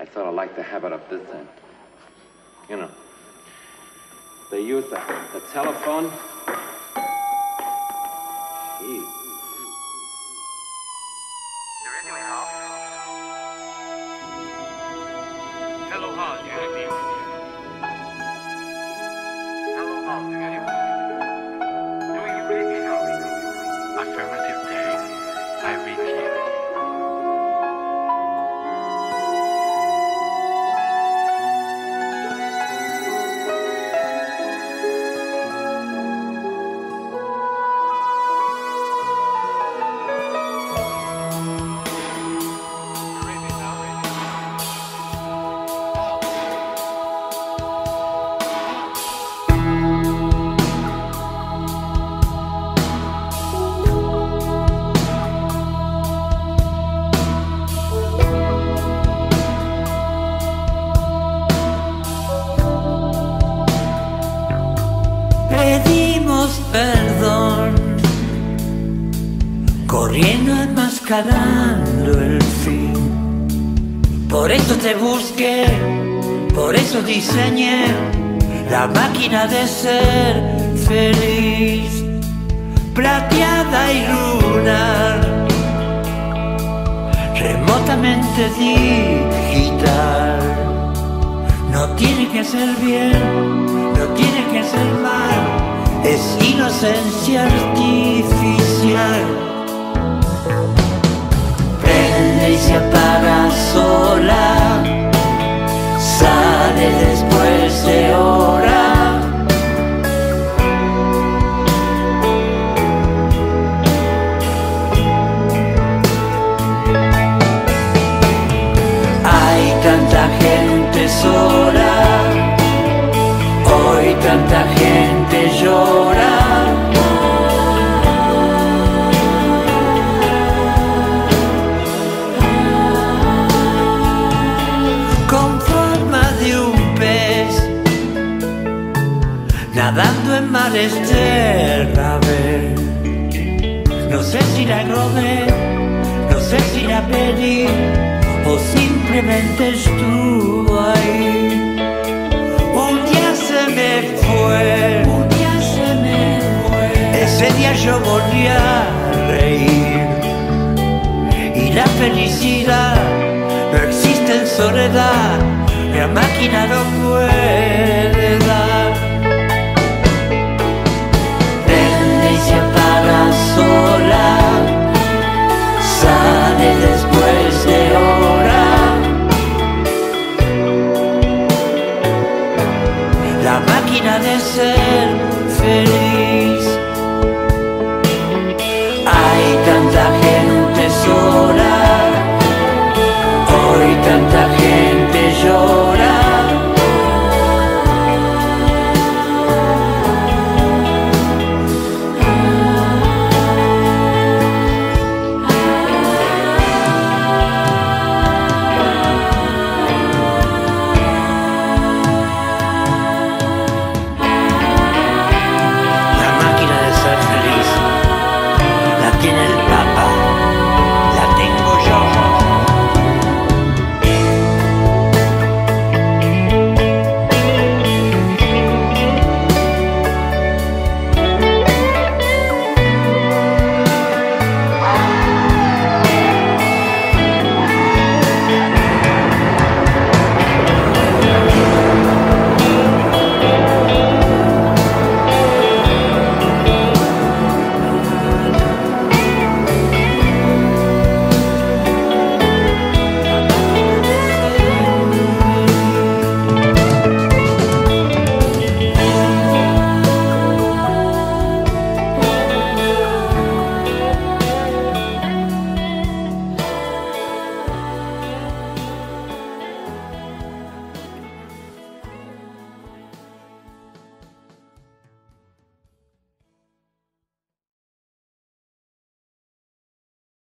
I sort of like to have it up this end. You know, they use the, the telephone. Gee. Hello, Hall. Corriendo enmascarando el fin. Por eso te busqué, por eso diseñé la máquina de ser feliz, plateada y lunar, remotamente digital. No tiene que ser bien, no tiene que ser mal, es inocencia artificial. Nadando en mares de Ravel. No sé si la robé, no sé si la pedí o simplemente estuvo ahí. Un día se me fue, un día se me fue. Ese día yo volví a reír y la felicidad no existe en soledad. La máquina no puede termina de ser.